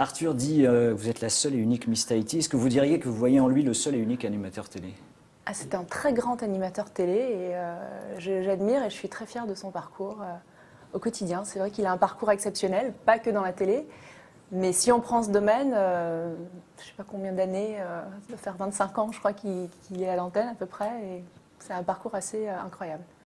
Arthur dit que vous êtes la seule et unique Miss Tahiti. Est-ce que vous diriez que vous voyez en lui le seul et unique animateur télé? Ah, c'est un très grand animateur télé et euh, j'admire et je suis très fière de son parcours euh, au quotidien. C'est vrai qu'il a un parcours exceptionnel, pas que dans la télé, mais si on prend ce domaine, je ne sais pas combien d'années, ça doit faire 25 ans, je crois qu'il est à l'antenne à peu près, et c'est un parcours assez incroyable.